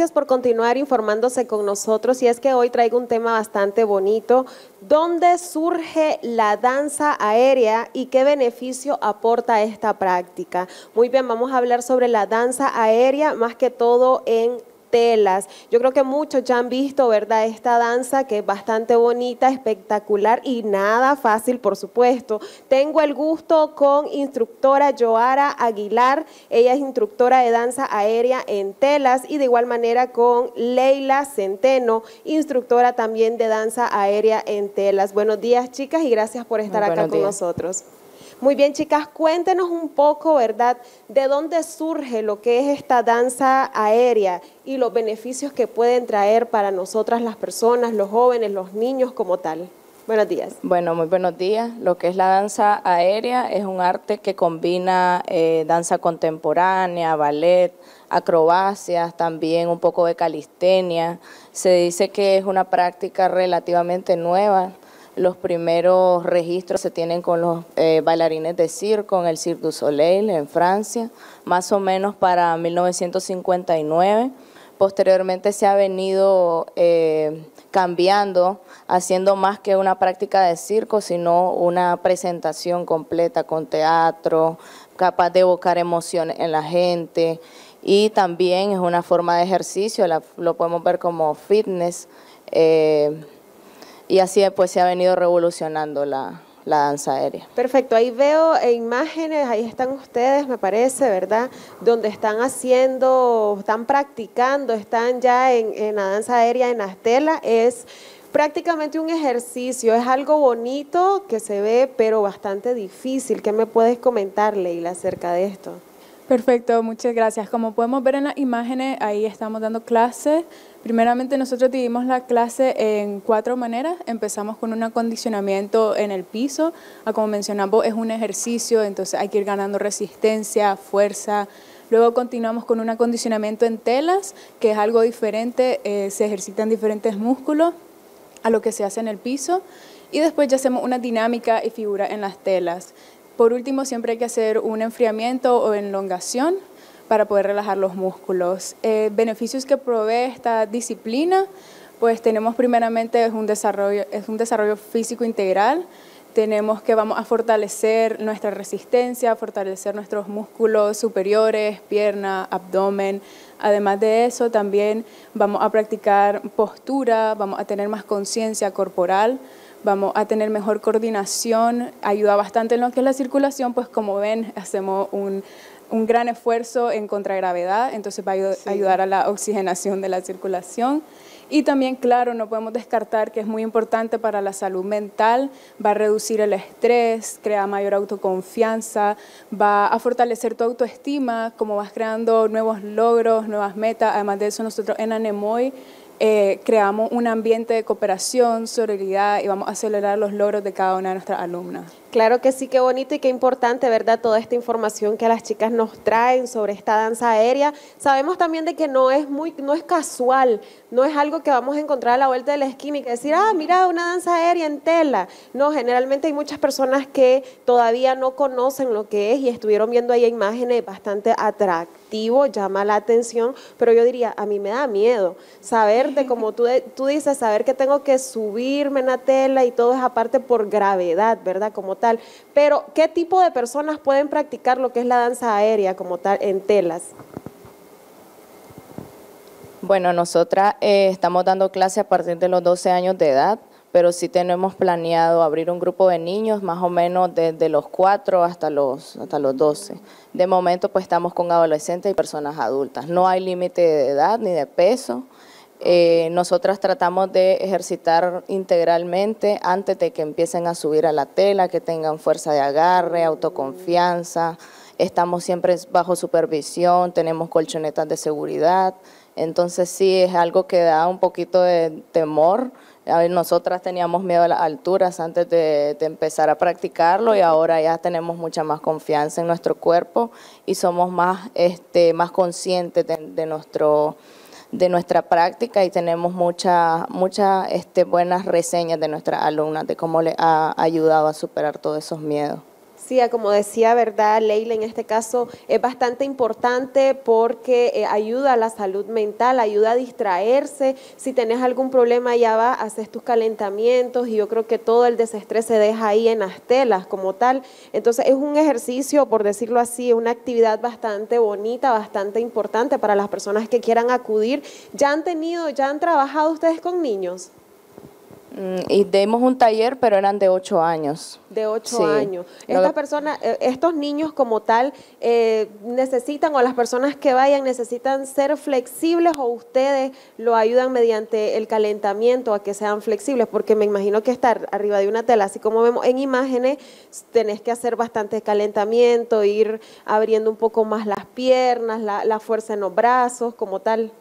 Gracias por continuar informándose con nosotros y es que hoy traigo un tema bastante bonito. ¿Dónde surge la danza aérea y qué beneficio aporta esta práctica? Muy bien, vamos a hablar sobre la danza aérea, más que todo en telas. Yo creo que muchos ya han visto, ¿verdad? Esta danza que es bastante bonita, espectacular y nada fácil, por supuesto. Tengo el gusto con instructora Joara Aguilar. Ella es instructora de danza aérea en telas y de igual manera con Leila Centeno, instructora también de danza aérea en telas. Buenos días, chicas, y gracias por estar acá con nosotros. Muy bien, chicas, cuéntenos un poco, ¿verdad?, de dónde surge lo que es esta danza aérea y los beneficios que pueden traer para nosotras las personas, los jóvenes, los niños como tal. Buenos días. Bueno, muy buenos días. Lo que es la danza aérea es un arte que combina eh, danza contemporánea, ballet, acrobacias, también un poco de calistenia. Se dice que es una práctica relativamente nueva los primeros registros se tienen con los eh, bailarines de circo en el Cirque du Soleil en Francia, más o menos para 1959. Posteriormente se ha venido eh, cambiando, haciendo más que una práctica de circo, sino una presentación completa con teatro, capaz de evocar emociones en la gente. Y también es una forma de ejercicio, lo podemos ver como fitness. Eh, y así pues se ha venido revolucionando la, danza aérea. Perfecto, ahí veo imágenes, ahí están ustedes, me parece, ¿verdad? Donde están haciendo, están practicando, están ya en, en la danza aérea en Astela, es prácticamente un ejercicio, es algo bonito que se ve, pero bastante difícil. ¿Qué me puedes comentar, Leila, acerca de esto? Perfecto, muchas gracias. Como podemos ver en las imágenes, ahí estamos dando clases. Primeramente nosotros dividimos la clase en cuatro maneras. Empezamos con un acondicionamiento en el piso. Ah, como mencionamos, es un ejercicio, entonces hay que ir ganando resistencia, fuerza. Luego continuamos con un acondicionamiento en telas, que es algo diferente, eh, se ejercitan diferentes músculos a lo que se hace en el piso. Y después ya hacemos una dinámica y figura en las telas. Por último, siempre hay que hacer un enfriamiento o elongación para poder relajar los músculos. Eh, beneficios que provee esta disciplina, pues tenemos primeramente es un desarrollo, es un desarrollo físico integral, tenemos que vamos a fortalecer nuestra resistencia, fortalecer nuestros músculos superiores, pierna, abdomen. Además de eso, también vamos a practicar postura, vamos a tener más conciencia corporal, vamos a tener mejor coordinación, ayuda bastante en lo que es la circulación, pues como ven, hacemos un, gran esfuerzo en contragravedad, entonces va a ayudar a la oxigenación de la circulación. Y también, claro, no podemos descartar que es muy importante para la salud mental, va a reducir el estrés, crea mayor autoconfianza, va a fortalecer tu autoestima, como vas creando nuevos logros, nuevas metas. Además de eso, nosotros en Anemoy eh, creamos un ambiente de cooperación, solidaridad y vamos a acelerar los logros de cada una de nuestras alumnas. Claro que sí, qué bonito y qué importante, ¿verdad? Toda esta información que las chicas nos traen sobre esta danza aérea. Sabemos también de que no es muy, no es casual, no es algo que vamos a encontrar a la vuelta de la esquina y decir, ah, mira, una danza aérea en tela. No, generalmente hay muchas personas que todavía no conocen lo que es y estuvieron viendo ahí imágenes bastante atractivo, llama la atención, pero yo diría, a mí me da miedo saber de como tú, tú dices, saber que tengo que subirme en la tela y todo es aparte por gravedad, ¿verdad? Como Pero, ¿qué tipo de personas pueden practicar lo que es la danza aérea como tal en telas? Bueno, nosotras eh, estamos dando clase a partir de los 12 años de edad, pero sí tenemos planeado abrir un grupo de niños más o menos desde los 4 hasta los, hasta los 12. De momento pues estamos con adolescentes y personas adultas. No hay límite de edad ni de peso. Eh, nosotras tratamos de ejercitar integralmente antes de que empiecen a subir a la tela, que tengan fuerza de agarre, autoconfianza. Estamos siempre bajo supervisión, tenemos colchonetas de seguridad. Entonces sí, es algo que da un poquito de temor. nosotras teníamos miedo a las alturas antes de, empezar a practicarlo y ahora ya tenemos mucha más confianza en nuestro cuerpo y somos más, este, más conscientes de nuestro de nuestra práctica y tenemos muchas mucha, este, buenas reseñas de nuestras alumnas de cómo le ha ayudado a superar todos esos miedos. Como decía, ¿verdad? Leila, en este caso es bastante importante porque eh, ayuda a la salud mental, ayuda a distraerse. Si tenés algún problema, ya va, haces tus calentamientos y yo creo que todo el desestrés se deja ahí en las telas como tal. Entonces es un ejercicio, por decirlo así, una actividad bastante bonita, bastante importante para las personas que quieran acudir. ¿Ya han tenido, ya han trabajado ustedes con niños? Mm, y dimos un taller, pero eran de ocho años. De ocho años. Estas personas, eh, estos niños como tal, eh, necesitan, o las personas que vayan, necesitan ser flexibles o ustedes lo ayudan mediante el calentamiento a que sean flexibles, porque me imagino que estar arriba de una tela, así como vemos en imágenes, tenés que hacer bastante calentamiento, ir abriendo un poco más las piernas, la, la fuerza en los brazos, como tal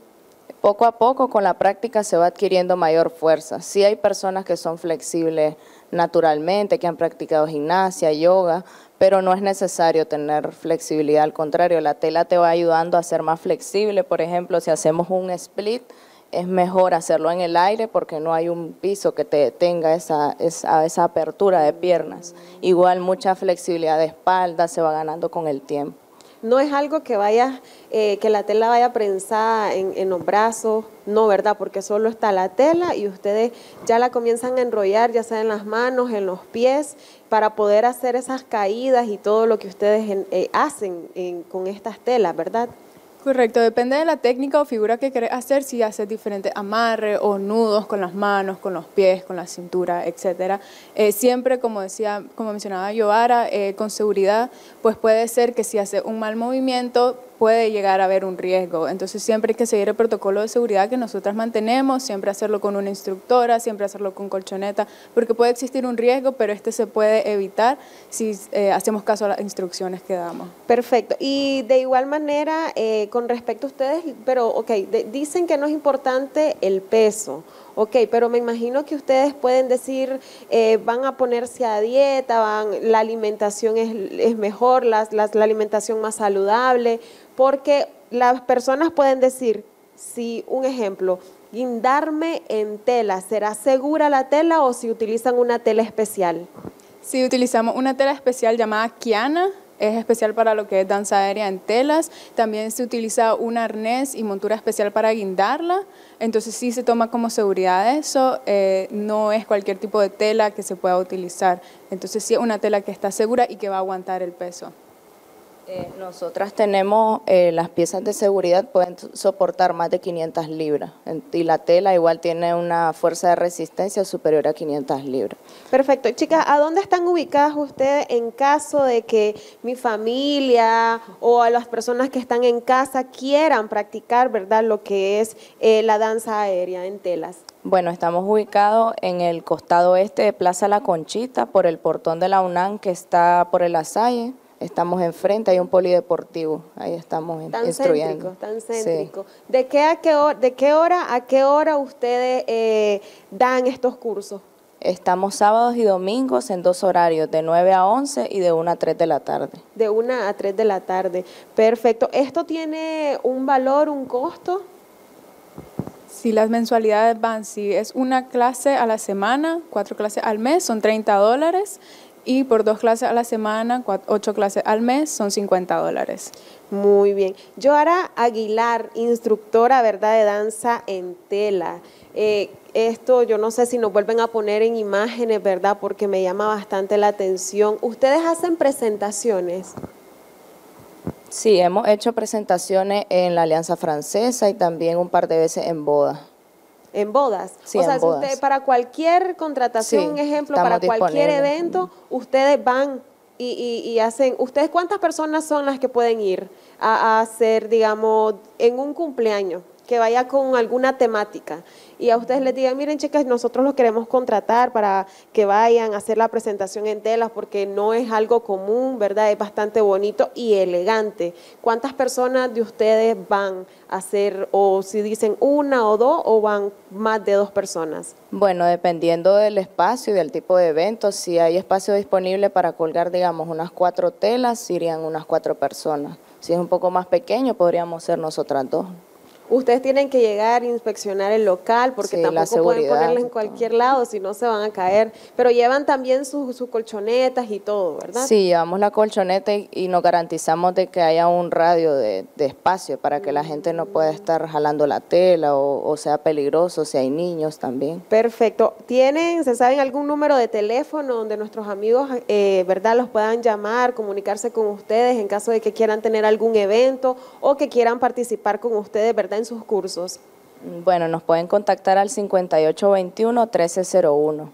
poco a poco con la práctica se va adquiriendo mayor fuerza. Sí hay personas que son flexibles naturalmente, que han practicado gimnasia, yoga, pero no es necesario tener flexibilidad, al contrario, la tela te va ayudando a ser más flexible. Por ejemplo, si hacemos un split, es mejor hacerlo en el aire porque no hay un piso que te tenga esa, esa, esa apertura de piernas. Igual mucha flexibilidad de espalda se va ganando con el tiempo. No es algo que vaya, eh, que la tela vaya prensada en, en, los brazos, no, ¿verdad? Porque solo está la tela y ustedes ya la comienzan a enrollar, ya sea en las manos, en los pies, para poder hacer esas caídas y todo lo que ustedes eh, hacen con estas telas, ¿verdad? Correcto, depende de la técnica o figura que querés hacer, si haces diferentes amarres o nudos con las manos, con los pies, con la cintura, etcétera. Eh, siempre, como decía, como mencionaba Yoara, eh, con seguridad, pues puede ser que si hace un mal movimiento puede llegar a haber un riesgo. Entonces siempre hay que seguir el protocolo de seguridad que nosotras mantenemos, siempre hacerlo con una instructora, siempre hacerlo con colchoneta, porque puede existir un riesgo, pero este se puede evitar si eh, hacemos caso a las instrucciones que damos. Perfecto. Y de igual manera, eh, con respecto a ustedes, pero ok, dicen que no es importante el peso. Ok, pero me imagino que ustedes pueden decir, eh, van a ponerse a dieta, van, la alimentación es, mejor, la, la, la alimentación más saludable, porque las personas pueden decir, si un ejemplo, guindarme en tela, ¿será segura la tela o si utilizan una tela especial? Si utilizamos una tela especial llamada Kiana, es especial para lo que es danza aérea en telas. También se utiliza un arnés y montura especial para guindarla. Entonces sí se toma como seguridad eso. Eh, no es cualquier tipo de tela que se pueda utilizar. Entonces sí es una tela que está segura y que va a aguantar el peso. Eh, nosotras tenemos, eh, las piezas de seguridad pueden soportar más de 500 libras y la tela igual tiene una fuerza de resistencia superior a 500 libras. Perfecto. Chicas, ¿a dónde están ubicadas ustedes en caso de que mi familia o a las personas que están en casa quieran practicar, verdad, lo que es eh, la danza aérea en telas? Bueno, estamos ubicados en el costado este de Plaza La Conchita, por el portón de la UNAM que está por el Asalle. Estamos enfrente, hay un polideportivo, ahí estamos tan instruyendo. Céntrico, tan céntrico. ¿De, qué a qué hora, ¿De qué hora a qué hora ustedes eh, dan estos cursos? Estamos sábados y domingos en dos horarios, de 9 a 11 y de 1 a 3 de la tarde. De 1 a 3 de la tarde, perfecto. ¿Esto tiene un valor, un costo? Si las mensualidades van, si es una clase a la semana, cuatro clases al mes, son 30 dólares y por dos clases a la semana, ocho clases al mes, son 50 dólares. Muy bien. Yoara Aguilar, instructora, ¿verdad?, de danza en tela. Eh, esto yo no sé si nos vuelven a poner en imágenes, ¿verdad?, porque me llama bastante la atención. ¿Ustedes hacen presentaciones? Sí, hemos hecho presentaciones en la Alianza Francesa y también un par de veces en boda. En bodas. o sea, si usted para cualquier contratación, un ejemplo, para cualquier evento, ustedes van y, y, hacen. ¿Ustedes cuántas personas son las que pueden ir a, a hacer, digamos, en un cumpleaños? que vaya con alguna temática y a ustedes les digan, miren chicas, nosotros los queremos contratar para que vayan a hacer la presentación en telas porque no es algo común, ¿verdad? Es bastante bonito y elegante. ¿Cuántas personas de ustedes van a hacer, o si dicen una o dos, o van más de dos personas? Bueno, dependiendo del espacio y del tipo de evento, si hay espacio disponible para colgar, digamos, unas cuatro telas, irían unas cuatro personas. Si es un poco más pequeño, podríamos ser nosotras dos. Ustedes tienen que llegar a inspeccionar el local porque Sí, tampoco pueden ponerla en cualquier lado, si no se van a caer. Pero llevan también sus sus colchonetas y todo, ¿verdad? Sí, llevamos la colchoneta y, y nos garantizamos de que haya un radio de, de espacio para que la gente no pueda estar jalando la tela o, o sea peligroso si hay niños también. Perfecto. ¿Tienen, se saben algún número de teléfono donde nuestros amigos, eh, verdad, los puedan llamar, comunicarse con ustedes en caso de que quieran tener algún evento o que quieran participar con ustedes, verdad, en sus cursos? Bueno, nos pueden contactar al 5821-1301.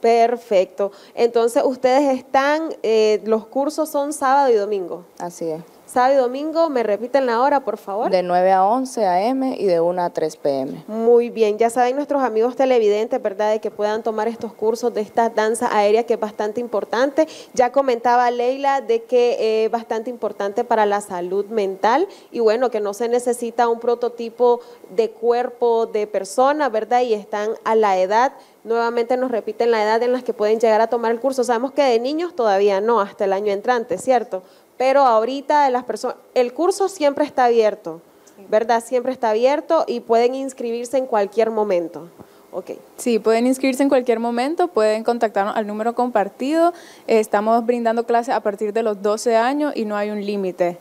Perfecto. Entonces, ustedes están, eh, los cursos son sábado y domingo. Así es. Sábado y domingo, me repiten la hora, por favor. De 9 a 11 a.m. y de 1 a 3 p.m. Muy bien, ya saben nuestros amigos televidentes, ¿verdad?, de que puedan tomar estos cursos de esta danza aérea que es bastante importante. Ya comentaba Leila de que es bastante importante para la salud mental y bueno, que no se necesita un prototipo de cuerpo de persona, ¿verdad? Y están a la edad, nuevamente nos repiten la edad en la que pueden llegar a tomar el curso. Sabemos que de niños todavía no, hasta el año entrante, ¿cierto? Pero ahorita las personas, el curso siempre está abierto, ¿verdad? Siempre está abierto y pueden inscribirse en cualquier momento. Ok. Sí, pueden inscribirse en cualquier momento, pueden contactarnos al número compartido. Estamos brindando clases a partir de los 12 años y no hay un límite.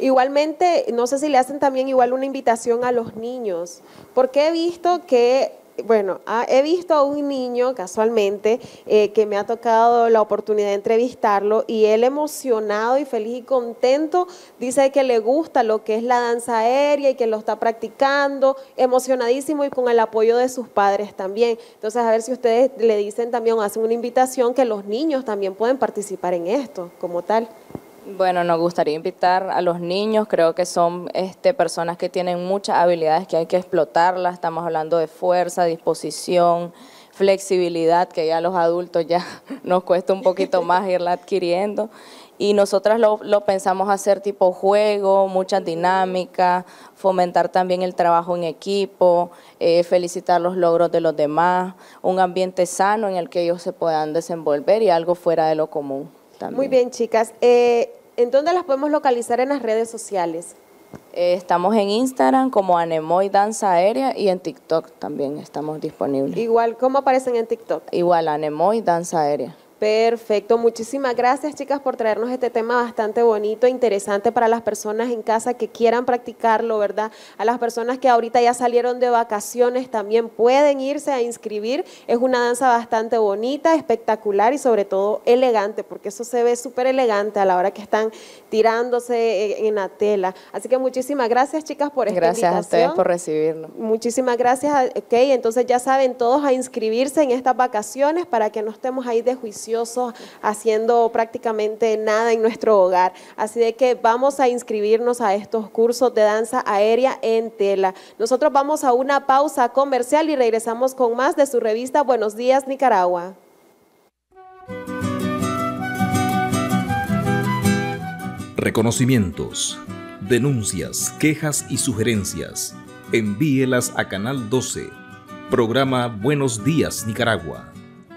Igualmente, no sé si le hacen también igual una invitación a los niños, porque he visto que, bueno, ah, he visto a un niño casualmente eh, que me ha tocado la oportunidad de entrevistarlo y él emocionado y feliz y contento dice que le gusta lo que es la danza aérea y que lo está practicando, emocionadísimo y con el apoyo de sus padres también. Entonces, a ver si ustedes le dicen también hacen una invitación que los niños también pueden participar en esto como tal. Bueno, nos gustaría invitar a los niños, creo que son este, personas que tienen muchas habilidades que hay que explotarlas, estamos hablando de fuerza, disposición, flexibilidad, que ya los adultos ya nos cuesta un poquito más irla adquiriendo. Y nosotras lo, lo pensamos hacer tipo juego, mucha dinámica, fomentar también el trabajo en equipo, eh, felicitar los logros de los demás, un ambiente sano en el que ellos se puedan desenvolver y algo fuera de lo común. También. Muy bien, chicas. Eh, ¿En dónde las podemos localizar en las redes sociales? Eh, estamos en Instagram como Anemoy Danza Aérea y en TikTok también estamos disponibles. Igual, ¿cómo aparecen en TikTok? Igual, Anemoy Danza Aérea. Perfecto, muchísimas gracias chicas por traernos este tema bastante bonito, interesante para las personas en casa que quieran practicarlo, ¿verdad? A las personas que ahorita ya salieron de vacaciones también pueden irse a inscribir. Es una danza bastante bonita, espectacular y sobre todo elegante, porque eso se ve súper elegante a la hora que están tirándose en, la tela. Así que muchísimas gracias chicas por esta Gracias a ustedes por recibirnos. Muchísimas gracias. Ok, entonces ya saben todos a inscribirse en estas vacaciones para que no estemos ahí de haciendo prácticamente nada en nuestro hogar. Así de que vamos a inscribirnos a estos cursos de danza aérea en tela. Nosotros vamos a una pausa comercial y regresamos con más de su revista Buenos Días Nicaragua. Reconocimientos, denuncias, quejas y sugerencias. Envíelas a Canal 12. Programa Buenos Días Nicaragua.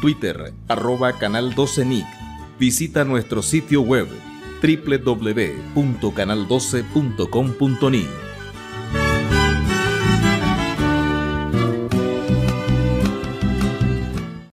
Twitter, arroba Canal 12 Nic. Visita nuestro sitio web www.canal12.com.ni.